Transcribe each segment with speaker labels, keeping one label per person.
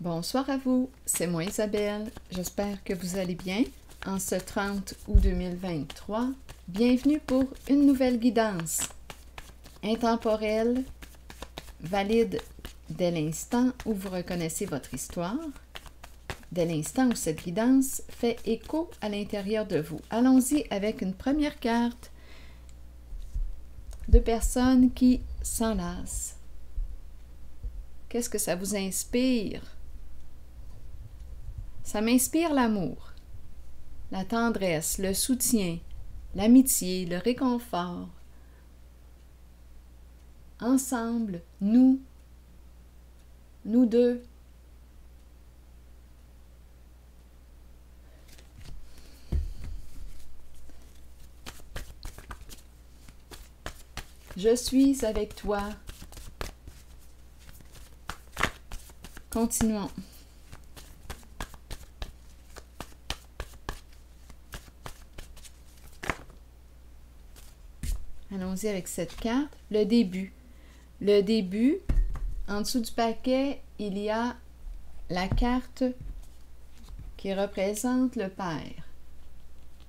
Speaker 1: Bonsoir à vous, c'est moi Isabelle. J'espère que vous allez bien en ce 30 août 2023. Bienvenue pour une nouvelle guidance intemporelle, valide dès l'instant où vous reconnaissez votre histoire, dès l'instant où cette guidance fait écho à l'intérieur de vous. Allons-y avec une première carte de personnes qui s'enlacent. Qu'est-ce que ça vous inspire? Ça m'inspire l'amour, la tendresse, le soutien, l'amitié, le réconfort. Ensemble, nous, nous deux, Je suis avec toi. Continuons. Allons-y avec cette carte. Le début. Le début, en dessous du paquet, il y a la carte qui représente le Père.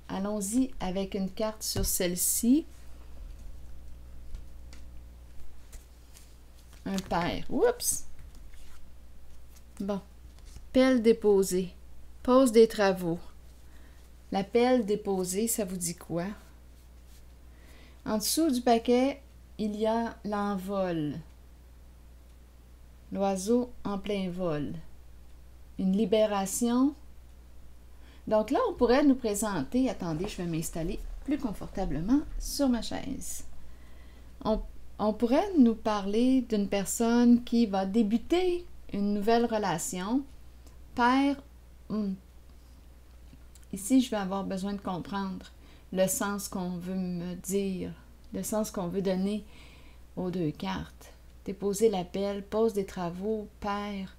Speaker 1: Allons-y avec une carte sur celle-ci. Un père. Oups! Bon. Pelle déposée. Pose des travaux. La pelle déposée, ça vous dit quoi? En dessous du paquet, il y a l'envol. L'oiseau en plein vol. Une libération. Donc là, on pourrait nous présenter, attendez, je vais m'installer plus confortablement sur ma chaise. On, pourrait nous parler d'une personne qui va débuter une nouvelle relation. Père, hmm. ici, je vais avoir besoin de comprendre le sens qu'on veut me dire, le sens qu'on veut donner aux deux cartes. Déposer l'appel, pose des travaux, père,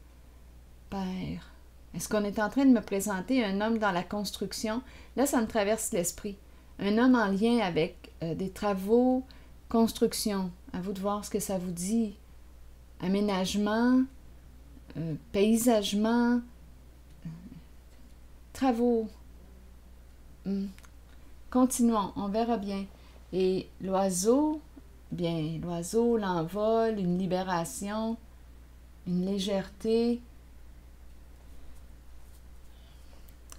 Speaker 1: père. Est-ce qu'on est en train de me présenter un homme dans la construction? Là, ça me traverse l'esprit. Un homme en lien avec euh, des travaux, construction. À vous de voir ce que ça vous dit. Aménagement, euh, paysagement, euh, travaux. Hmm. Continuons, on verra bien. Et l'oiseau, bien, l'oiseau, l'envol, une libération, une légèreté.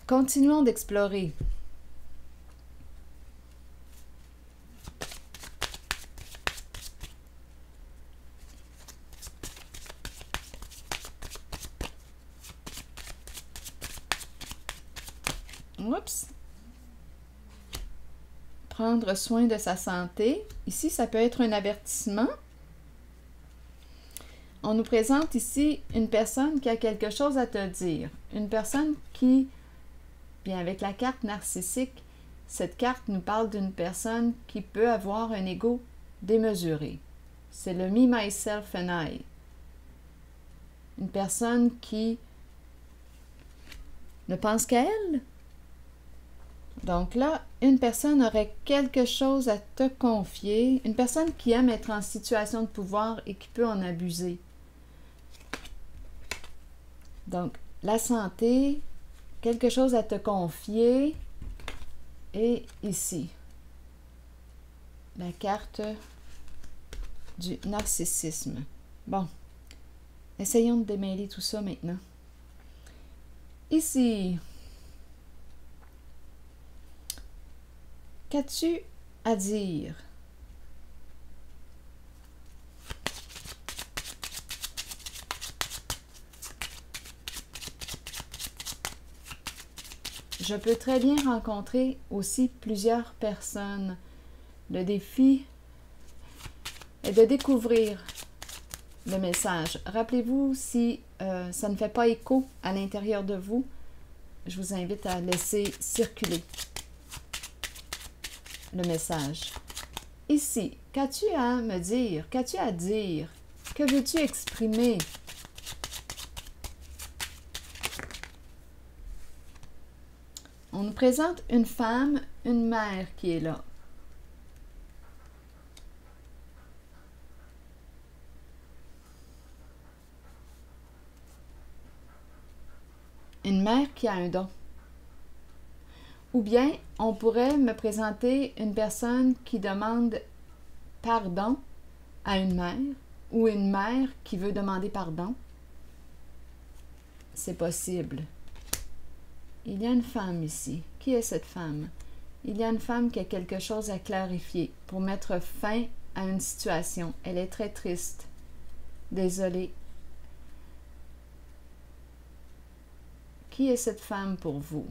Speaker 1: Continuons d'explorer. Oups prendre soin de sa santé. Ici, ça peut être un avertissement. On nous présente ici une personne qui a quelque chose à te dire. Une personne qui, bien avec la carte narcissique, cette carte nous parle d'une personne qui peut avoir un ego démesuré. C'est le me, myself and I. Une personne qui ne pense qu'à elle, donc là, une personne aurait quelque chose à te confier, une personne qui aime être en situation de pouvoir et qui peut en abuser. Donc, la santé, quelque chose à te confier, et ici, la carte du narcissisme. Bon, essayons de démêler tout ça maintenant. Ici, Qu'as-tu à dire? Je peux très bien rencontrer aussi plusieurs personnes. Le défi est de découvrir le message. Rappelez-vous, si euh, ça ne fait pas écho à l'intérieur de vous, je vous invite à laisser circuler le message. Ici, qu'as-tu à me dire? Qu'as-tu à dire? Que veux-tu exprimer? On nous présente une femme, une mère qui est là. une mère qui a un don. Ou bien, on pourrait me présenter une personne qui demande pardon à une mère ou une mère qui veut demander pardon. C'est possible. Il y a une femme ici. Qui est cette femme? Il y a une femme qui a quelque chose à clarifier pour mettre fin à une situation. Elle est très triste. Désolée. Qui est cette femme pour vous?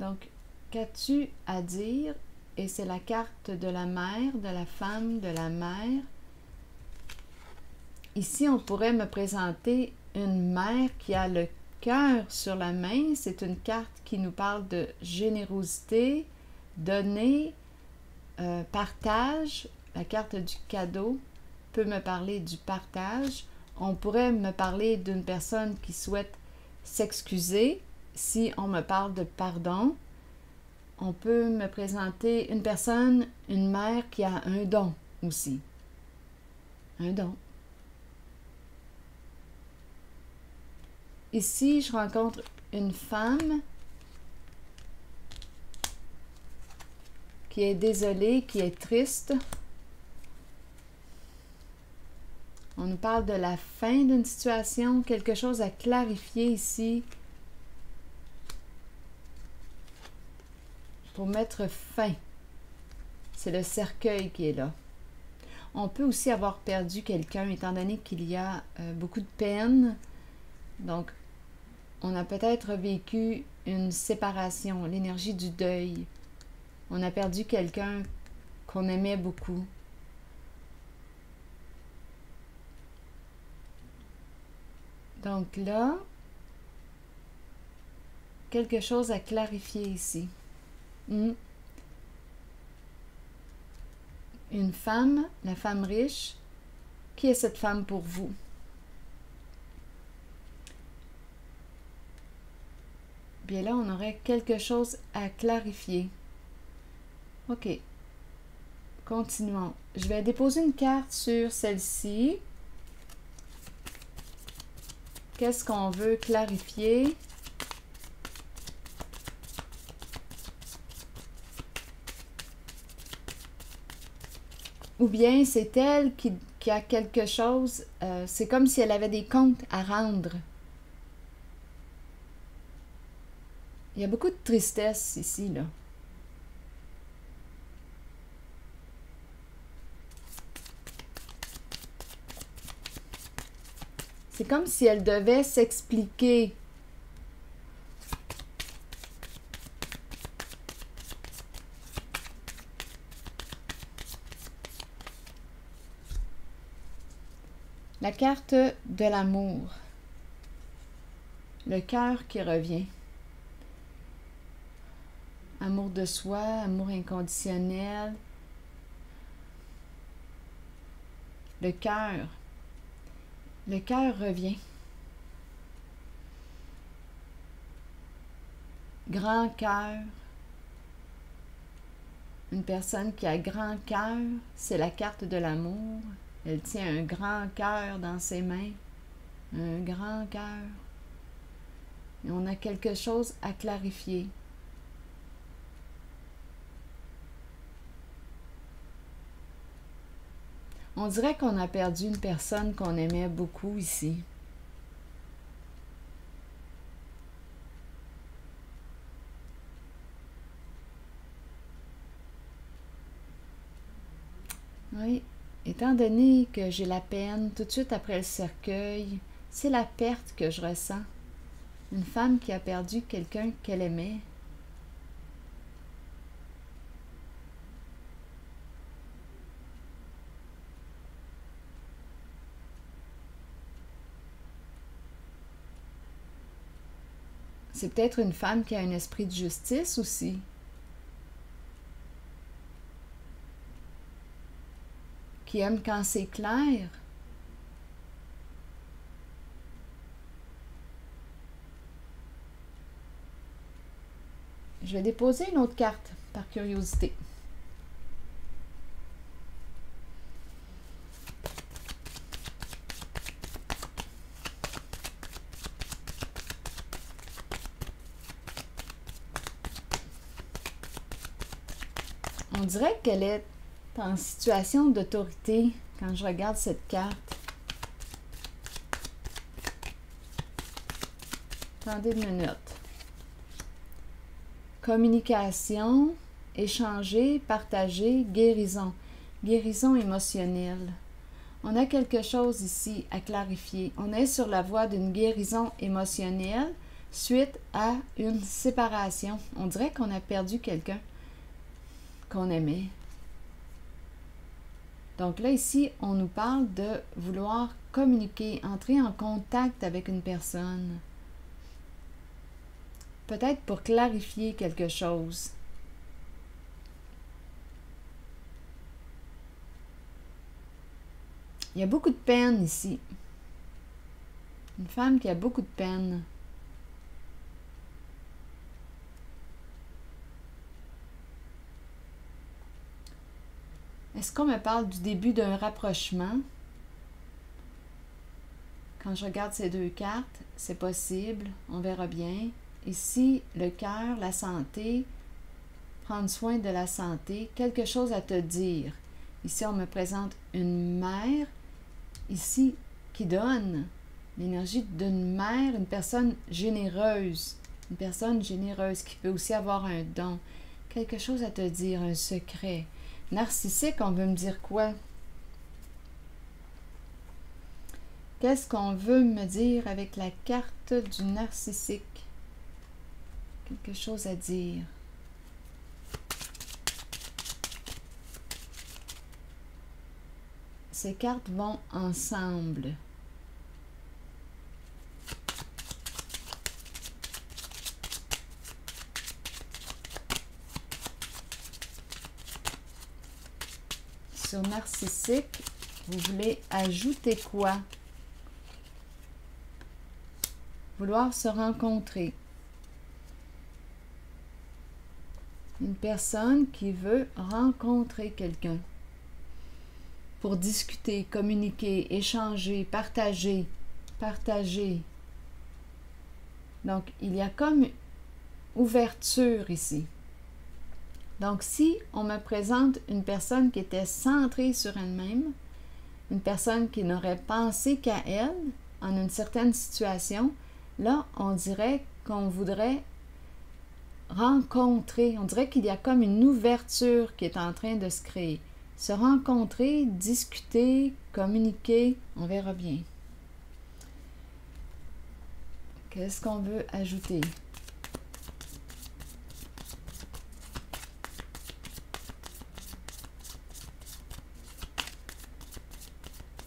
Speaker 1: Donc, qu'as-tu à dire? Et c'est la carte de la mère, de la femme, de la mère. Ici, on pourrait me présenter une mère qui a le cœur sur la main. C'est une carte qui nous parle de générosité, donner, euh, partage. La carte du cadeau peut me parler du partage. On pourrait me parler d'une personne qui souhaite s'excuser si on me parle de pardon. On peut me présenter une personne, une mère qui a un don aussi. Un don. Ici, je rencontre une femme qui est désolée, qui est triste. On nous parle de la fin d'une situation, quelque chose à clarifier ici. Pour mettre fin. C'est le cercueil qui est là. On peut aussi avoir perdu quelqu'un étant donné qu'il y a euh, beaucoup de peine. Donc, on a peut-être vécu une séparation, l'énergie du deuil. On a perdu quelqu'un qu'on aimait beaucoup. Donc là, quelque chose à clarifier ici. Une femme, la femme riche, qui est cette femme pour vous? Bien là, on aurait quelque chose à clarifier. OK. Continuons. Je vais déposer une carte sur celle-ci. Qu'est-ce qu'on veut clarifier? Ou bien c'est elle qui, a quelque chose, euh, c'est comme si elle avait des comptes à rendre. Il y a beaucoup de tristesse ici, là. C'est comme si elle devait s'expliquer. La carte de l'amour. Le cœur qui revient amour de soi, amour inconditionnel. Le cœur. Le cœur revient. Grand cœur. Une personne qui a grand cœur, c'est la carte de l'amour. Elle tient un grand cœur dans ses mains. Un grand cœur. Et on a quelque chose à clarifier. On dirait qu'on a perdu une personne qu'on aimait beaucoup ici. Oui, étant donné que j'ai la peine tout de suite après le cercueil, c'est la perte que je ressens. Une femme qui a perdu quelqu'un qu'elle aimait. C'est peut-être une femme qui a un esprit de justice aussi. Qui aime quand c'est clair. Je vais déposer une autre carte par curiosité. On dirait qu'elle est en situation d'autorité quand je regarde cette carte. Attendez une minute. Communication, échanger, partager, guérison. Guérison émotionnelle. On a quelque chose ici à clarifier. On est sur la voie d'une guérison émotionnelle suite à une séparation. On dirait qu'on a perdu quelqu'un qu'on aimait. Donc là, ici, on nous parle de vouloir communiquer, entrer en contact avec une personne. Peut-être pour clarifier quelque chose. Il y a beaucoup de peine ici. Une femme qui a beaucoup de peine. Est-ce qu'on me parle du début d'un rapprochement? Quand je regarde ces deux cartes, c'est possible, on verra bien. Ici, le cœur, la santé, prendre soin de la santé, quelque chose à te dire. Ici, on me présente une mère, ici, qui donne l'énergie d'une mère, une personne généreuse, une personne généreuse qui peut aussi avoir un don, quelque chose à te dire, un secret. Narcissique, on veut me dire quoi? Qu'est-ce qu'on veut me dire avec la carte du narcissique? Quelque chose à dire. Ces cartes vont ensemble. Narcissique, vous voulez ajouter quoi? Vouloir se rencontrer. Une personne qui veut rencontrer quelqu'un pour discuter, communiquer, échanger, partager, partager. Donc, il y a comme ouverture ici. Donc, si on me présente une personne qui était centrée sur elle-même, une personne qui n'aurait pensé qu'à elle en une certaine situation, là, on dirait qu'on voudrait rencontrer, on dirait qu'il y a comme une ouverture qui est en train de se créer. Se rencontrer, discuter, communiquer, on verra bien. Qu'est-ce qu'on veut ajouter?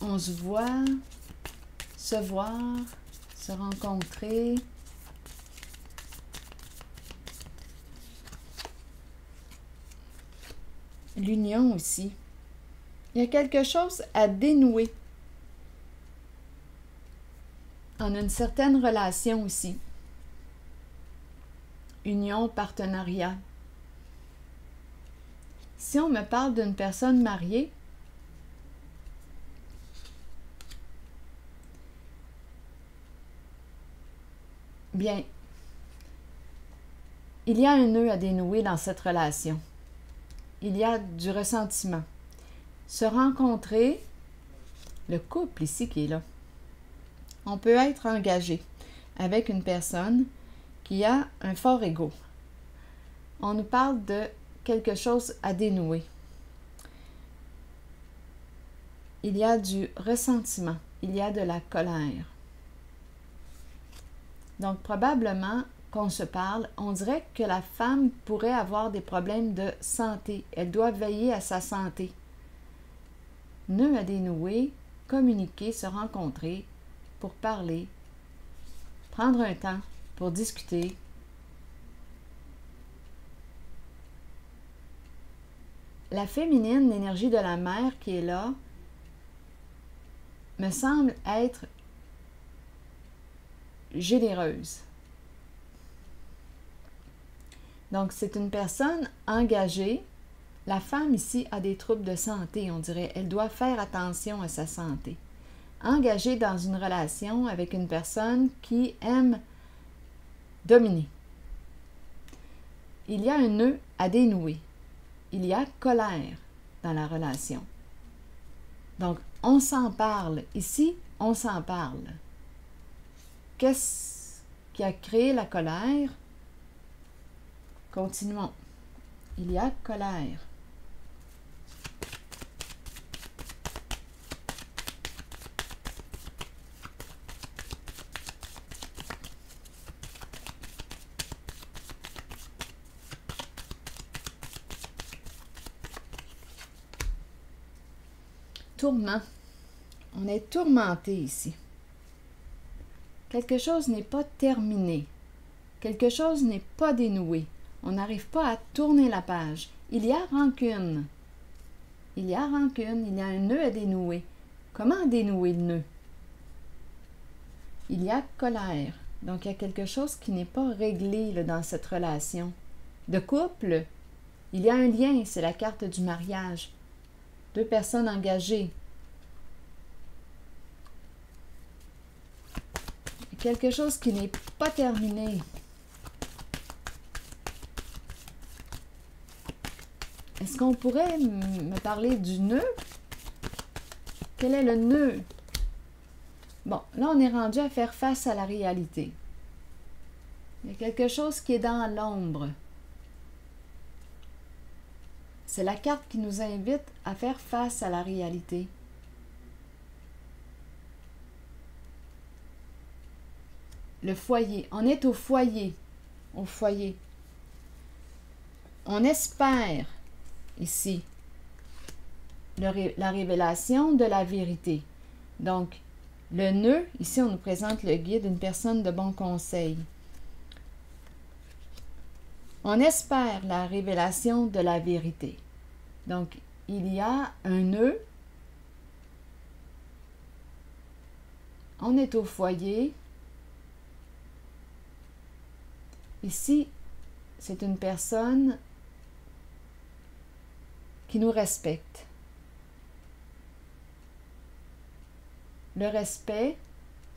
Speaker 1: On se voit, se voir, se rencontrer. L'union aussi. Il y a quelque chose à dénouer en une certaine relation aussi. Union, partenariat. Si on me parle d'une personne mariée, Bien, il y a un nœud à dénouer dans cette relation. Il y a du ressentiment. Se rencontrer, le couple ici qui est là, on peut être engagé avec une personne qui a un fort ego. On nous parle de quelque chose à dénouer. Il y a du ressentiment, il y a de la colère. Donc, probablement qu'on se parle, on dirait que la femme pourrait avoir des problèmes de santé. Elle doit veiller à sa santé. Nœud à dénouer, communiquer, se rencontrer pour parler, prendre un temps pour discuter. La féminine, l'énergie de la mère qui est là, me semble être généreuse. Donc, c'est une personne engagée. La femme ici a des troubles de santé, on dirait. Elle doit faire attention à sa santé. Engagée dans une relation avec une personne qui aime dominer. Il y a un nœud à dénouer. Il y a colère dans la relation. Donc, on s'en parle. Ici, on s'en parle. Qu'est-ce qui a créé la colère? Continuons. Il y a colère. Tourment. On est tourmenté ici. Quelque chose n'est pas terminé. Quelque chose n'est pas dénoué. On n'arrive pas à tourner la page. Il y a rancune. Il y a rancune, il y a un nœud à dénouer. Comment dénouer le nœud? Il y a colère. Donc, il y a quelque chose qui n'est pas réglé dans cette relation. De couple, il y a un lien, c'est la carte du mariage. Deux personnes engagées, quelque chose qui n'est pas terminé. Est-ce qu'on pourrait me parler du nœud? Quel est le nœud? Bon, là, on est rendu à faire face à la réalité. Il y a quelque chose qui est dans l'ombre. C'est la carte qui nous invite à faire face à la réalité. Le foyer. On est au foyer. Au foyer. On espère ici la révélation de la vérité. Donc, le nœud, ici on nous présente le guide d'une personne de bon conseil. On espère la révélation de la vérité. Donc, il y a un nœud. On est au foyer. Ici, c'est une personne qui nous respecte. Le respect,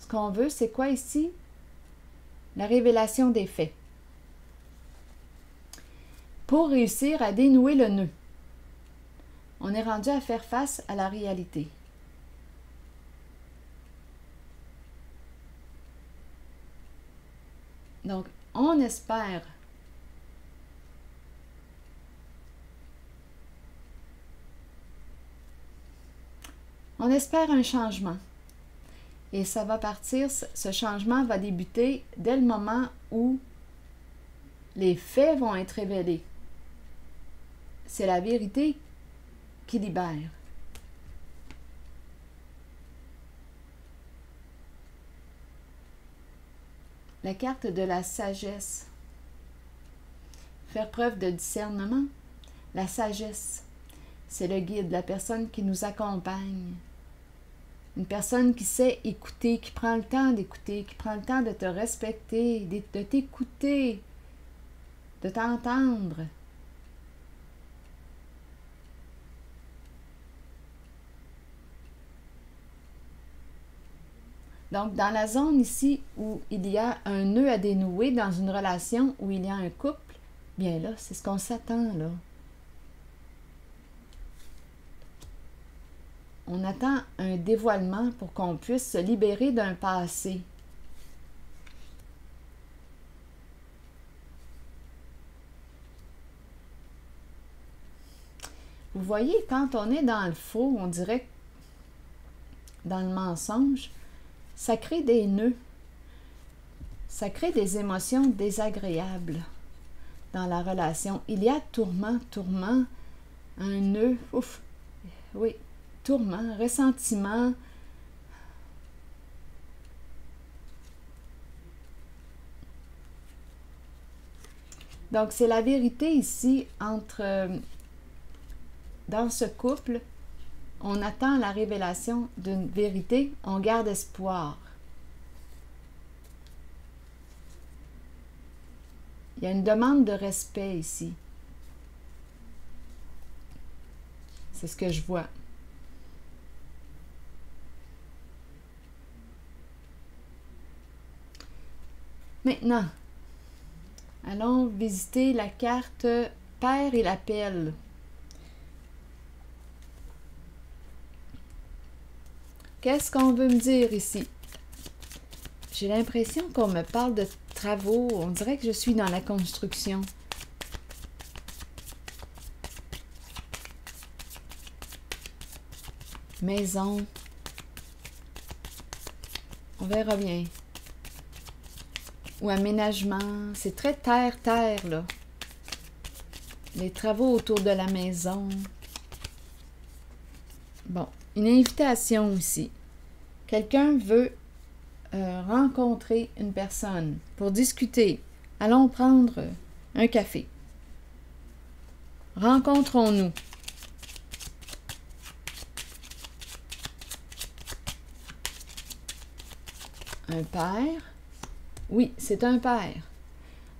Speaker 1: ce qu'on veut, c'est quoi ici? La révélation des faits. Pour réussir à dénouer le nœud, on est rendu à faire face à la réalité. Donc, on espère On espère un changement. Et ça va partir, ce changement va débuter dès le moment où les faits vont être révélés. C'est la vérité qui libère. La carte de la sagesse. Faire preuve de discernement. La sagesse, c'est le guide, la personne qui nous accompagne. Une personne qui sait écouter, qui prend le temps d'écouter, qui prend le temps de te respecter, de t'écouter, de t'entendre. Donc, dans la zone ici où il y a un nœud à dénouer dans une relation où il y a un couple, bien là, c'est ce qu'on s'attend là. On attend un dévoilement pour qu'on puisse se libérer d'un passé. Vous voyez, quand on est dans le faux, on dirait dans le mensonge, ça crée des nœuds. Ça crée des émotions désagréables dans la relation. Il y a tourment, tourment, un nœud, ouf, oui, tourment, ressentiment. Donc, c'est la vérité ici entre, dans ce couple, on attend la révélation d'une vérité, on garde espoir. Il y a une demande de respect ici. C'est ce que je vois. Maintenant, allons visiter la carte Père et l'appel. Qu'est-ce qu'on veut me dire ici? J'ai l'impression qu'on me parle de travaux. On dirait que je suis dans la construction. Maison. On verra bien. Ou aménagement. C'est très terre-terre, là. Les travaux autour de la maison. Bon, une invitation aussi. Quelqu'un veut euh, rencontrer une personne pour discuter. Allons prendre un café. Rencontrons-nous. Un père? Oui, c'est un père.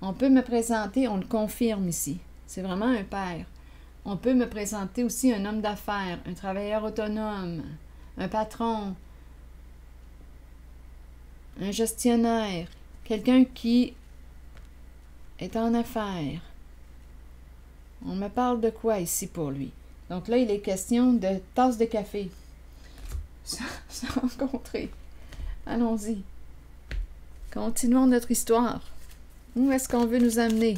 Speaker 1: On peut me présenter, on le confirme ici. C'est vraiment un père. On peut me présenter aussi un homme d'affaires, un travailleur autonome, un patron, un gestionnaire, quelqu'un qui est en affaires. On me parle de quoi ici pour lui? Donc là, il est question de tasse de café. Se rencontrer. Allons-y. Continuons notre histoire. Où est-ce qu'on veut nous amener?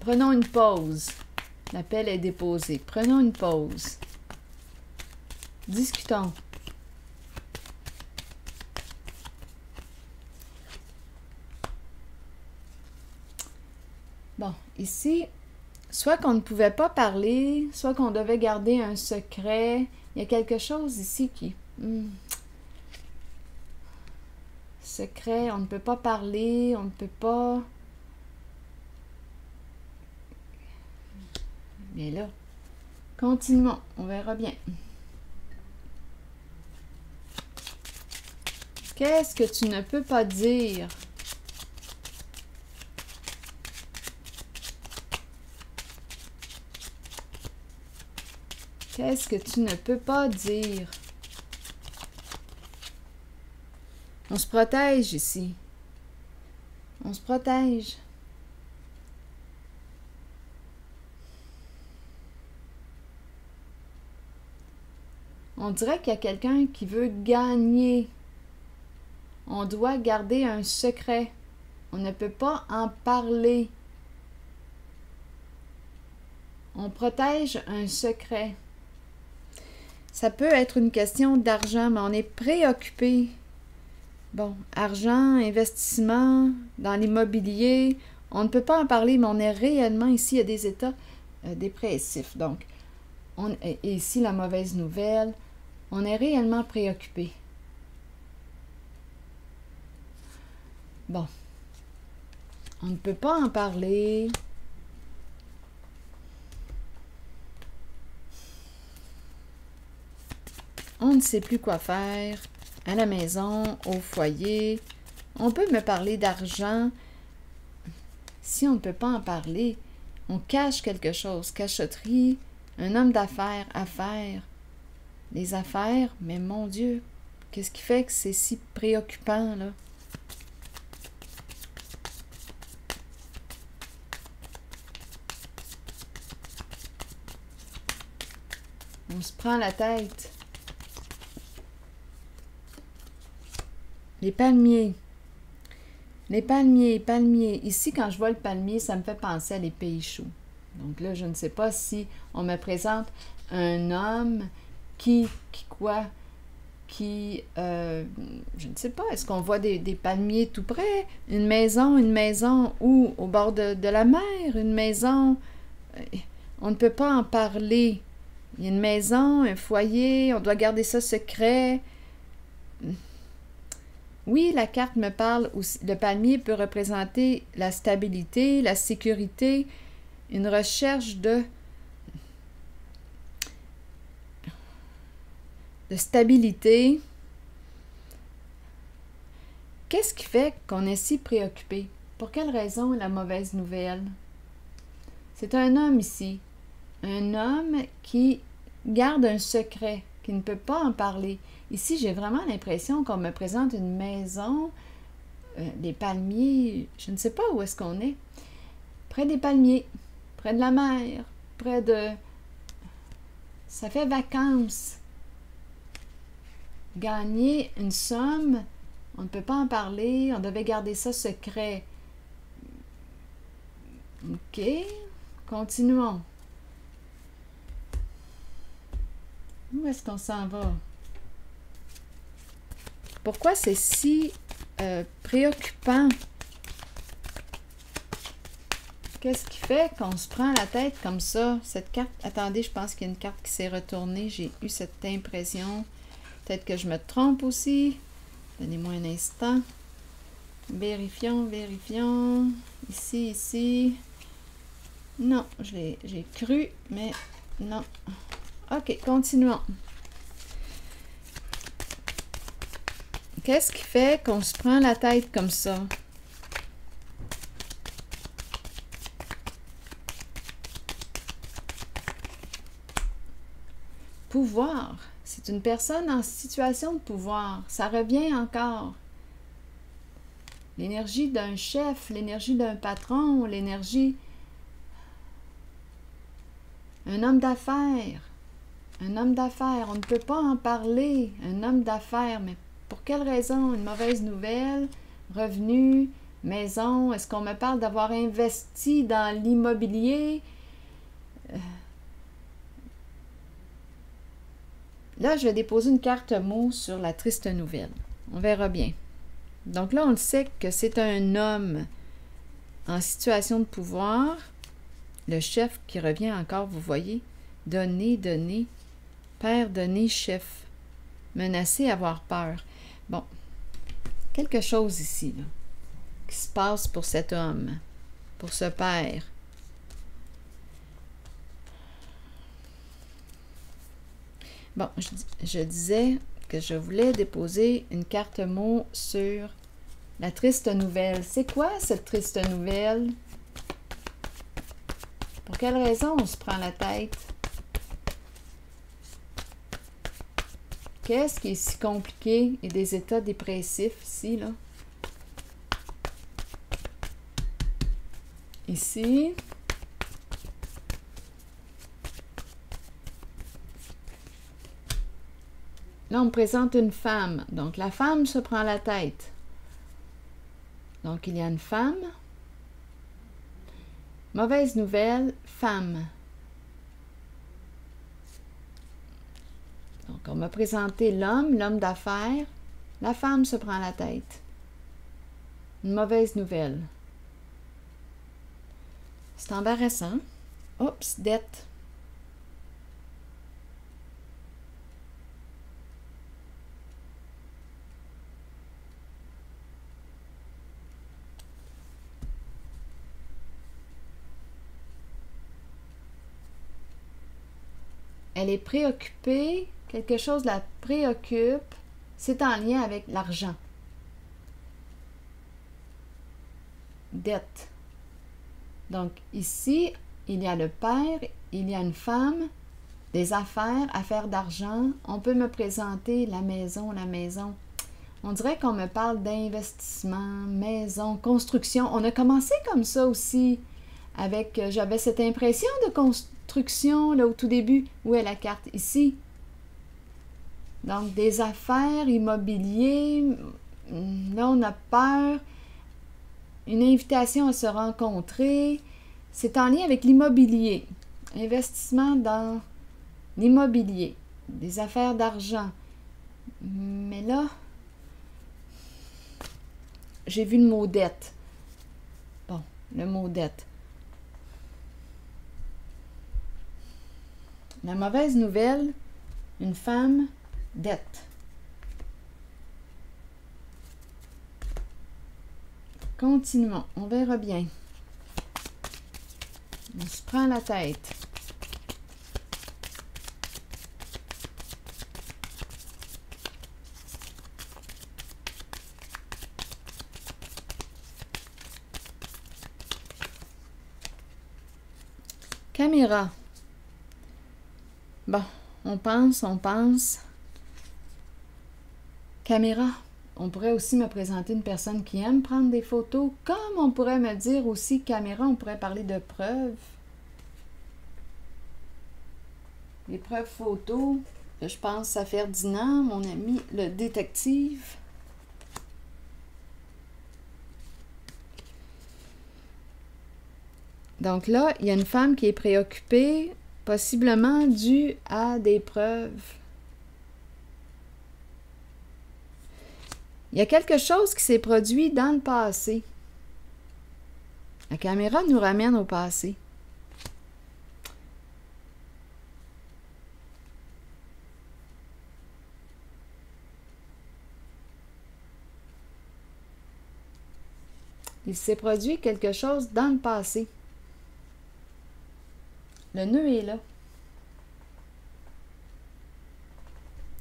Speaker 1: Prenons une pause. L'appel est déposé. Prenons une pause. Discutons. Bon, ici, soit qu'on ne pouvait pas parler, soit qu'on devait garder un secret. Il y a quelque chose ici qui... Hmm, secret, on ne peut pas parler, on ne peut pas... Mais là, continuons, on verra bien. Qu'est-ce que tu ne peux pas dire? Qu'est-ce que tu ne peux pas dire? On se protège ici. On se protège. On dirait qu'il y a quelqu'un qui veut gagner. On doit garder un secret. On ne peut pas en parler. On protège un secret. Ça peut être une question d'argent, mais on est préoccupé. Bon, argent, investissement, dans l'immobilier, on ne peut pas en parler, mais on est réellement ici à des états euh, dépressifs. Donc, on, et ici, la mauvaise nouvelle, on est réellement préoccupé. Bon. On ne peut pas en parler. On ne sait plus quoi faire à la maison, au foyer. On peut me parler d'argent. Si on ne peut pas en parler, on cache quelque chose. Cachotterie, un homme d'affaires, affaires les affaires, mais mon Dieu, qu'est-ce qui fait que c'est si préoccupant, là? On se prend la tête. Les palmiers. Les palmiers, palmiers. Ici, quand je vois le palmier, ça me fait penser à les pays chauds. Donc là, je ne sais pas si on me présente un homme qui, qui quoi, qui, euh, je ne sais pas, est-ce qu'on voit des, palmiers tout près? Une maison, une maison où, au bord de, la mer, une maison, euh, on ne peut pas en parler. Il y a une maison, un foyer, on doit garder ça secret. Oui, la carte me parle aussi. Le palmier peut représenter la stabilité, la sécurité, une recherche de de stabilité. Qu'est-ce qui fait qu'on est si préoccupé? Pour quelle raison la mauvaise nouvelle? C'est un homme ici. Un homme qui garde un secret, qui ne peut pas en parler. Ici, j'ai vraiment l'impression qu'on me présente une maison, euh, des palmiers, je ne sais pas où est-ce qu'on est. Près des palmiers, près de la mer, près de... Ça fait vacances. Gagner une somme, on ne peut pas en parler, on devait garder ça secret. OK, continuons. Où est-ce qu'on s'en va? Pourquoi c'est si euh, préoccupant? Qu'est-ce qui fait qu'on se prend la tête comme ça? Cette carte, attendez, je pense qu'il y a une carte qui s'est retournée. J'ai eu cette impression. Peut-être que je me trompe aussi. Donnez-moi un instant. Vérifions, vérifions. Ici, ici. Non, j'ai cru, mais non. OK, continuons. Qu'est-ce qui fait qu'on se prend la tête comme ça? Pouvoir. C'est une personne en situation de pouvoir. Ça revient encore. L'énergie d'un chef, l'énergie d'un patron, l'énergie... Un homme d'affaires. Un homme d'affaires, on ne peut pas en parler. Un homme d'affaires, mais pour quelle raison? Une mauvaise nouvelle? Revenu? Maison? Est-ce qu'on me parle d'avoir investi dans l'immobilier? Là, je vais déposer une carte mot sur la triste nouvelle. On verra bien. Donc là, on le sait que c'est un homme en situation de pouvoir. Le chef qui revient encore, vous voyez, donner, donner, Père donné chef. Menacé, avoir peur. Bon. Quelque chose ici, là, qui se passe pour cet homme, pour ce père. Bon, je, disais que je voulais déposer une carte mot sur la triste nouvelle. C'est quoi cette triste nouvelle? Pour quelle raison on se prend la tête? Qu'est-ce qui est si compliqué et des états dépressifs ici, là? Ici. Là, on présente une femme. Donc, la femme se prend la tête. Donc, il y a une femme. Mauvaise nouvelle, femme. Donc, on m'a présenté l'homme, l'homme d'affaires. La femme se prend la tête. Une mauvaise nouvelle. C'est embarrassant. Oups, dette. Elle est préoccupée quelque chose la préoccupe, c'est en lien avec l'argent. Dette. Donc ici, il y a le père, il y a une femme, des affaires, affaires d'argent. On peut me présenter la maison, la maison. On dirait qu'on me parle d'investissement, maison, construction. On a commencé comme ça aussi, avec, euh, j'avais cette impression de là au tout début. Où est la carte? Ici. Donc, des affaires, immobilier, là, on a peur. Une invitation à se rencontrer. C'est en lien avec l'immobilier. Investissement dans l'immobilier. Des affaires d'argent. Mais là, j'ai vu le mot dette. Bon, le mot dette. La mauvaise nouvelle, une femme dette. Continuons, on verra bien. On se prend la tête. Caméra. Bon, on pense, on pense. Caméra. On pourrait aussi me présenter une personne qui aime prendre des photos, comme on pourrait me dire aussi caméra, on pourrait parler de preuves. Les preuves photos, je pense à Ferdinand, mon ami, le détective. Donc là, il y a une femme qui est préoccupée, possiblement due à des preuves. Il y a quelque chose qui s'est produit dans le passé. La caméra nous ramène au passé. Il s'est produit quelque chose dans le passé. Le nœud est là.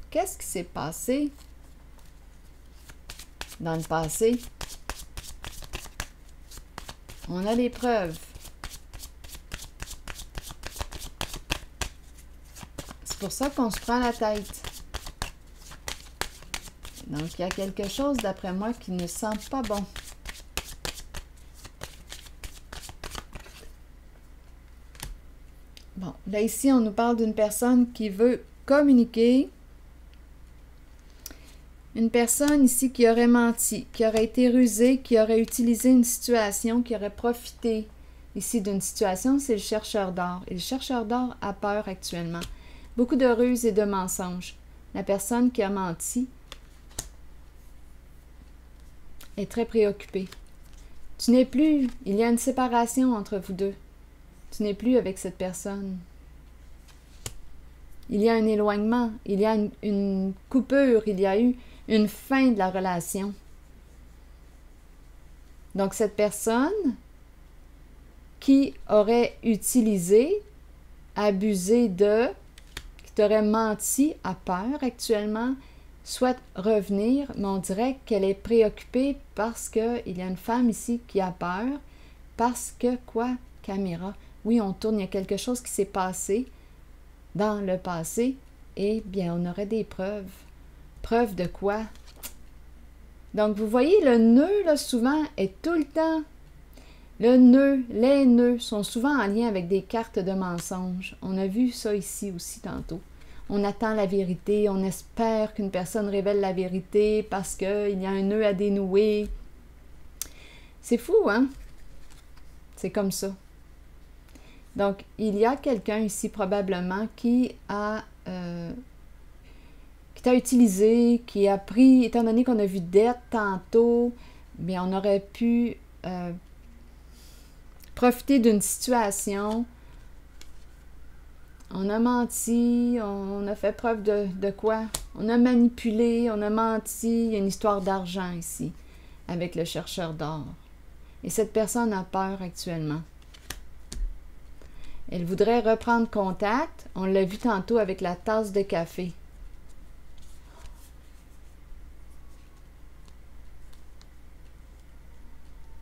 Speaker 1: Qu'est-ce qui s'est passé dans le passé? On a les preuves. C'est pour ça qu'on se prend la tête. Donc, il y a quelque chose, d'après moi, qui ne sent pas bon. Bon, là ici, on nous parle d'une personne qui veut communiquer. Une personne ici qui aurait menti, qui aurait été rusée, qui aurait utilisé une situation, qui aurait profité ici d'une situation, c'est le chercheur d'or. Et le chercheur d'or a peur actuellement. Beaucoup de ruses et de mensonges. La personne qui a menti est très préoccupée. Tu n'es plus, il y a une séparation entre vous deux. Tu n'es plus avec cette personne. Il y a un éloignement, il y a une, coupure, il y a eu une fin de la relation. Donc cette personne qui aurait utilisé, abusé de, qui t'aurait menti, a peur actuellement, souhaite revenir, mais on dirait qu'elle est préoccupée parce qu'il y a une femme ici qui a peur, parce que quoi, caméra, oui, on tourne, il y a quelque chose qui s'est passé dans le passé, et bien, on aurait des preuves. Preuves de quoi? Donc, vous voyez, le nœud, là, souvent, est tout le temps. Le nœud, les nœuds sont souvent en lien avec des cartes de mensonges. On a vu ça ici aussi tantôt. On attend la vérité, on espère qu'une personne révèle la vérité parce qu'il y a un nœud à dénouer. C'est fou, hein? C'est comme ça. Donc, il y a quelqu'un ici probablement qui a euh, qui t'a utilisé, qui a pris, étant donné qu'on a vu dette tantôt, bien on aurait pu euh, profiter d'une situation. On a menti, on a fait preuve de, de quoi? On a manipulé, on a menti. Il y a une histoire d'argent ici avec le chercheur d'or. Et cette personne a peur actuellement. Elle voudrait reprendre contact. On l'a vu tantôt avec la tasse de café.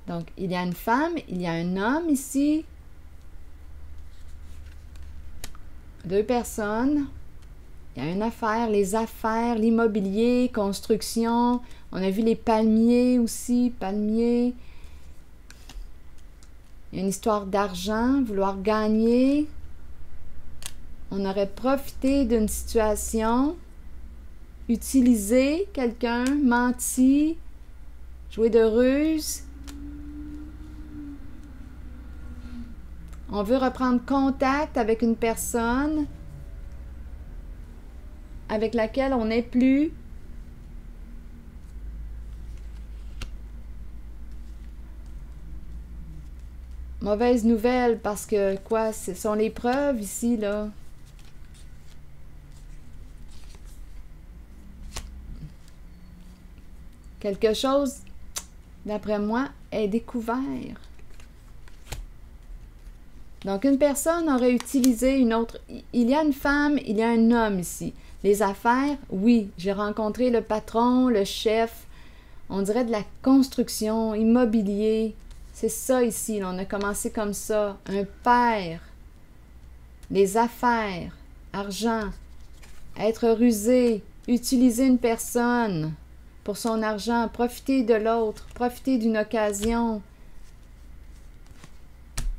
Speaker 1: Donc, il y a une femme, il y a un homme ici. Deux personnes. Il y a une affaire, les affaires, l'immobilier, construction. On a vu les palmiers aussi, palmiers. Il y a une histoire d'argent, vouloir gagner. On aurait profité d'une situation, utilisé quelqu'un, menti, joué de ruse. On veut reprendre contact avec une personne avec laquelle on n'est plus Mauvaise nouvelle parce que quoi, ce sont les preuves ici, là. Quelque chose, d'après moi, est découvert. Donc, une personne aurait utilisé une autre. Il y a une femme, il y a un homme ici. Les affaires, oui, j'ai rencontré le patron, le chef, on dirait de la construction, immobilier, c'est ça ici, on a commencé comme ça. Un père les affaires, argent, être rusé, utiliser une personne pour son argent, profiter de l'autre, profiter d'une occasion.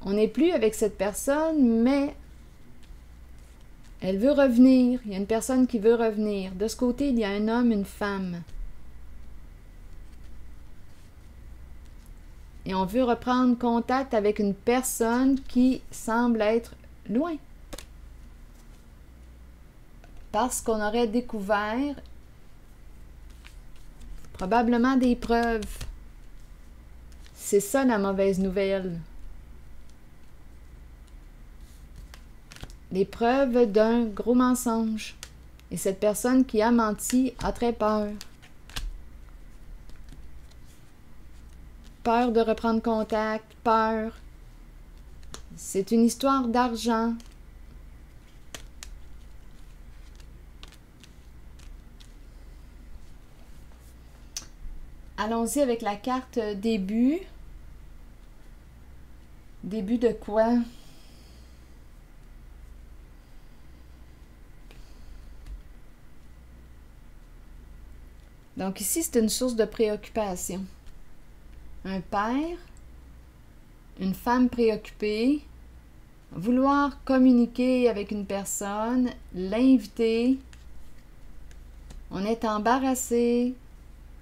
Speaker 1: On n'est plus avec cette personne, mais elle veut revenir. Il y a une personne qui veut revenir. De ce côté, il y a un homme, une femme. Et on veut reprendre contact avec une personne qui semble être loin. Parce qu'on aurait découvert probablement des preuves. C'est ça la mauvaise nouvelle. Les preuves d'un gros mensonge. Et cette personne qui a menti a très peur. Peur de reprendre contact, peur. C'est une histoire d'argent. Allons-y avec la carte début. Début de quoi? Donc ici, c'est une source de préoccupation. Un père, une femme préoccupée, vouloir communiquer avec une personne, l'inviter, on est embarrassé,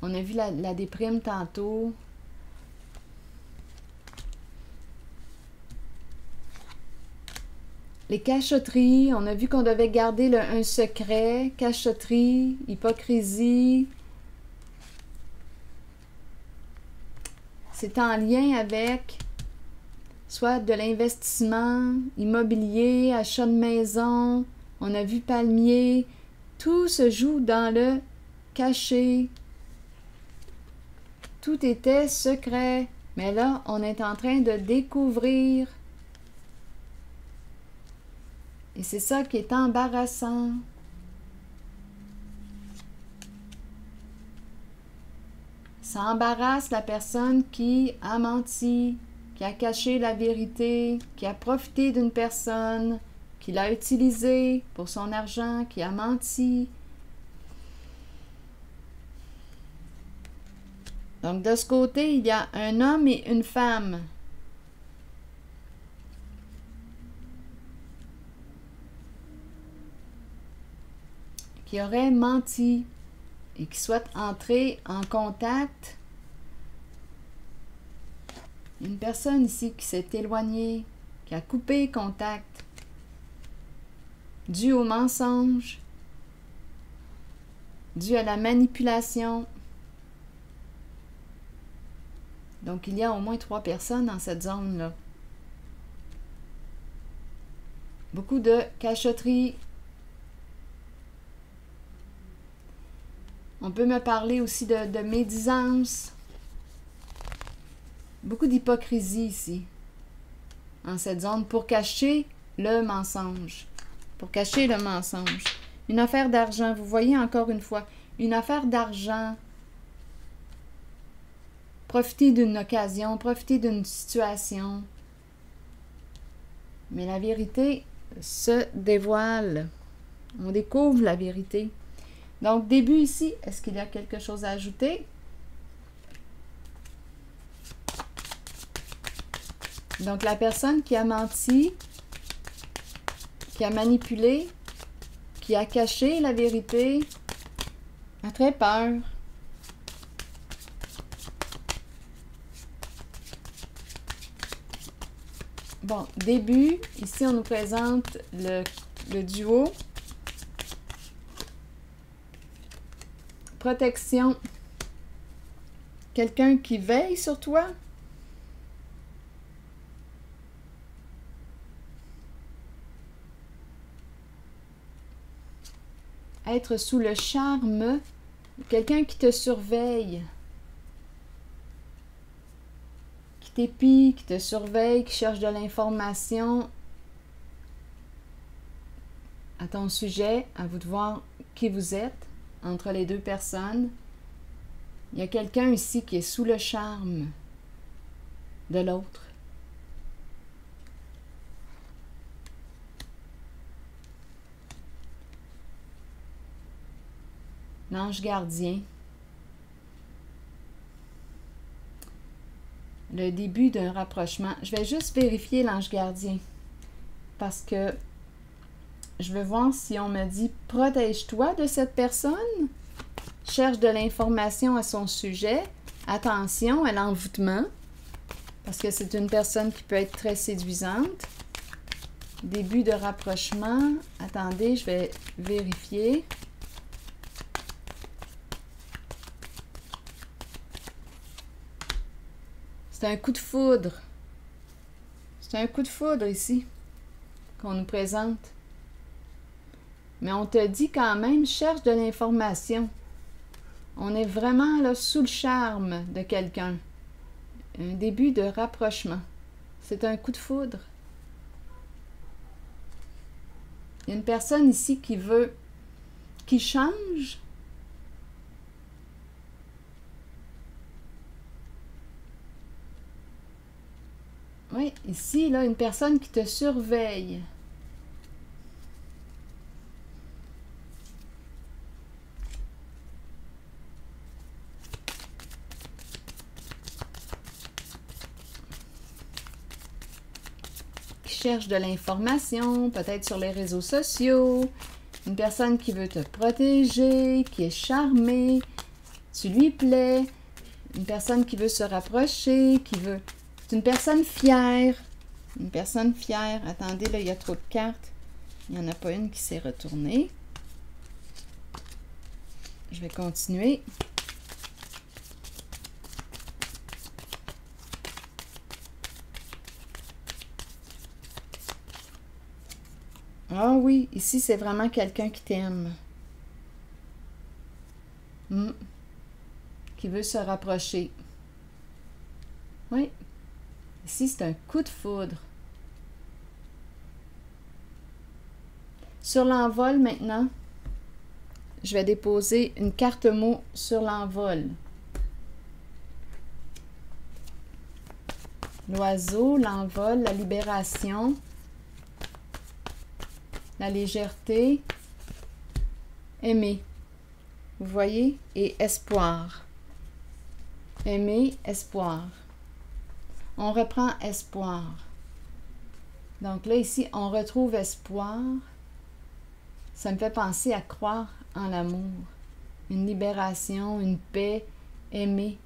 Speaker 1: on a vu la, déprime tantôt. Les cachotteries, on a vu qu'on devait garder le, un secret, cachotterie, hypocrisie, c'est en lien avec soit de l'investissement immobilier, achat de maison, on a vu palmier, tout se joue dans le caché. Tout était secret, mais là, on est en train de découvrir. Et c'est ça qui est embarrassant. Ça embarrasse la personne qui a menti, qui a caché la vérité, qui a profité d'une personne, qui l'a utilisée pour son argent, qui a menti. Donc de ce côté, il y a un homme et une femme. qui auraient menti et qui souhaite entrer en contact. Une personne ici qui s'est éloignée, qui a coupé contact, dû au mensonge, dû à la manipulation. Donc, il y a au moins trois personnes dans cette zone-là. Beaucoup de cachotterie, On peut me parler aussi de, médisance. Beaucoup d'hypocrisie ici, en cette zone, pour cacher le mensonge. Pour cacher le mensonge. Une affaire d'argent, vous voyez encore une fois, une affaire d'argent. Profiter d'une occasion, profiter d'une situation. Mais la vérité se dévoile. On découvre la vérité. Donc, début ici, est-ce qu'il y a quelque chose à ajouter? Donc, la personne qui a menti, qui a manipulé, qui a caché la vérité, a très peur. Bon, début, ici on nous présente le, duo protection. Quelqu'un qui veille sur toi? Être sous le charme. Quelqu'un qui te surveille. Qui t'épie, qui te surveille, qui cherche de l'information à ton sujet, à vous de voir qui vous êtes entre les deux personnes. Il y a quelqu'un ici qui est sous le charme de l'autre. L'ange gardien. Le début d'un rapprochement. Je vais juste vérifier l'ange gardien parce que je veux voir si on me dit protège-toi de cette personne. Cherche de l'information à son sujet. Attention à l'envoûtement parce que c'est une personne qui peut être très séduisante. Début de rapprochement. Attendez, je vais vérifier. C'est un coup de foudre. C'est un coup de foudre ici qu'on nous présente. Mais on te dit quand même, cherche de l'information. On est vraiment là sous le charme de quelqu'un. Un début de rapprochement. C'est un coup de foudre. Il y a une personne ici qui veut, qui change. Oui, ici, là, une personne qui te surveille. Cherche de l'information, peut-être sur les réseaux sociaux, une personne qui veut te protéger, qui est charmée, tu lui plais, une personne qui veut se rapprocher, qui veut... C'est une personne fière, une personne fière. Attendez, là, il y a trop de cartes. Il n'y en a pas une qui s'est retournée. Je vais continuer. Ah oui, ici, c'est vraiment quelqu'un qui t'aime. Hmm. Qui veut se rapprocher. Oui. Ici, c'est un coup de foudre. Sur l'envol maintenant, je vais déposer une carte mot sur l'envol. L'oiseau, l'envol, la libération, la légèreté, aimer. Vous voyez? Et espoir. Aimer, espoir. On reprend espoir. Donc là, ici, on retrouve espoir. Ça me fait penser à croire en l'amour. Une libération, une paix, aimer.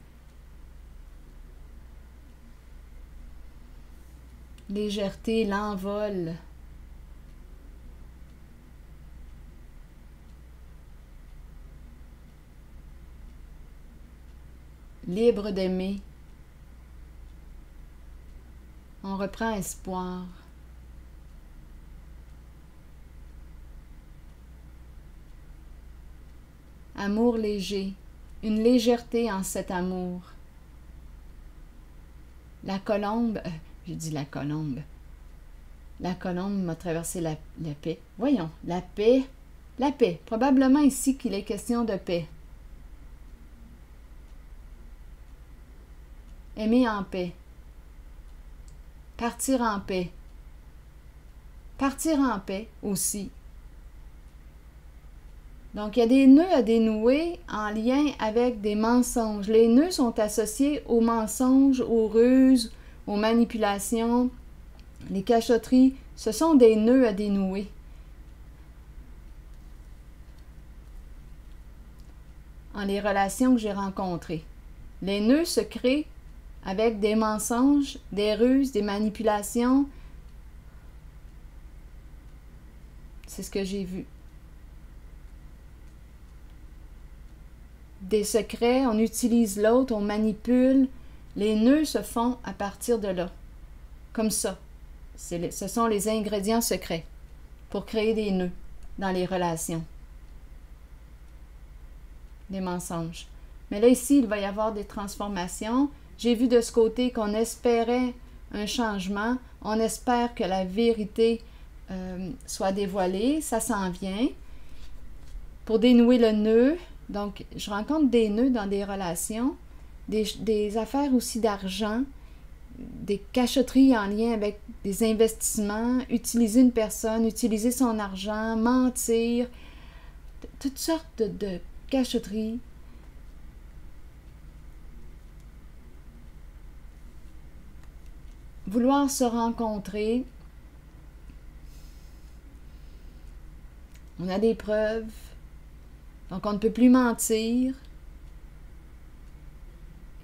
Speaker 1: Légèreté, l'envol. Libre d'aimer. On reprend espoir. Amour léger, une légèreté en cet amour. La colombe, euh, j'ai la colombe. La colombe m'a traversé la, la paix. Voyons, la paix, la paix. Probablement ici qu'il est question de paix. Aimer en paix. Partir en paix. Partir en paix aussi. Donc, il y a des nœuds à dénouer en lien avec des mensonges. Les nœuds sont associés aux mensonges, aux ruses, aux manipulations. Les cachotteries, ce sont des nœuds à dénouer. En les relations que j'ai rencontrées. Les nœuds se créent avec des mensonges, des ruses, des manipulations. C'est ce que j'ai vu. Des secrets, on utilise l'autre, on manipule. Les nœuds se font à partir de là. Comme ça. ce sont les ingrédients secrets pour créer des nœuds dans les relations. Des mensonges. Mais là, ici, il va y avoir des transformations j'ai vu de ce côté qu'on espérait un changement. On espère que la vérité euh, soit dévoilée. Ça s'en vient. Pour dénouer le nœud, donc je rencontre des nœuds dans des relations, des, des affaires aussi d'argent, des cachotteries en lien avec des investissements, utiliser une personne, utiliser son argent, mentir, toutes sortes de, cachotterie. Vouloir se rencontrer. On a des preuves. Donc on ne peut plus mentir.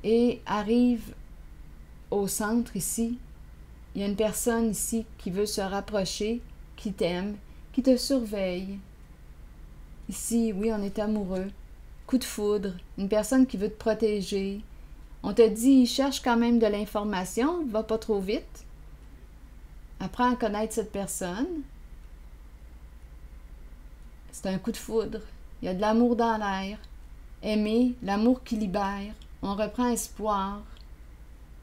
Speaker 1: Et arrive au centre ici. Il y a une personne ici qui veut se rapprocher, qui t'aime, qui te surveille. Ici, oui, on est amoureux. Coup de foudre, une personne qui veut te protéger. On te dit, cherche quand même de l'information, va pas trop vite. Apprends à connaître cette personne. C'est un coup de foudre. Il y a de l'amour dans l'air. Aimer, l'amour qui libère. On reprend espoir.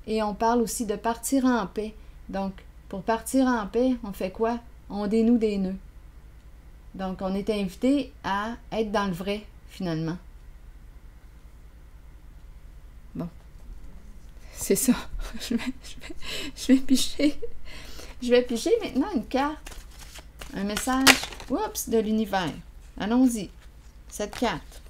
Speaker 1: Et on parle aussi de partir en paix. Donc, pour partir en paix, on fait quoi? On dénoue des nœuds. Donc, on est invité à être dans le vrai, finalement. Bon. C'est ça. je, vais, je, vais, picher. Je vais picher maintenant une carte. Un message, oups, de l'univers. Allons-y. Cette carte.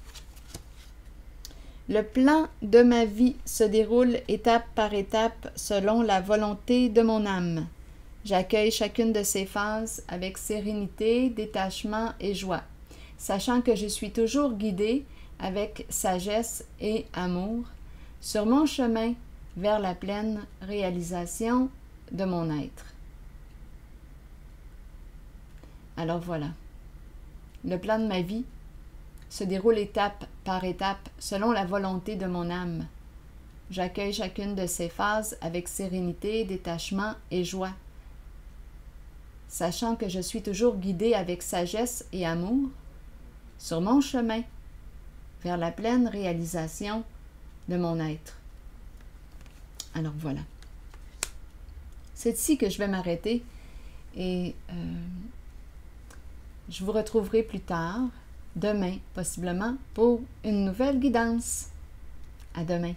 Speaker 1: Le plan de ma vie se déroule étape par étape selon la volonté de mon âme. J'accueille chacune de ces phases avec sérénité, détachement et joie, sachant que je suis toujours guidée avec sagesse et amour sur mon chemin vers la pleine réalisation de mon être. Alors voilà. Le plan de ma vie se déroule étape par étape selon la volonté de mon âme. J'accueille chacune de ces phases avec sérénité, détachement et joie, sachant que je suis toujours guidée avec sagesse et amour sur mon chemin vers la pleine réalisation de mon être. Alors voilà. C'est ici que je vais m'arrêter et euh, je vous retrouverai plus tard demain, possiblement, pour une nouvelle guidance. À demain.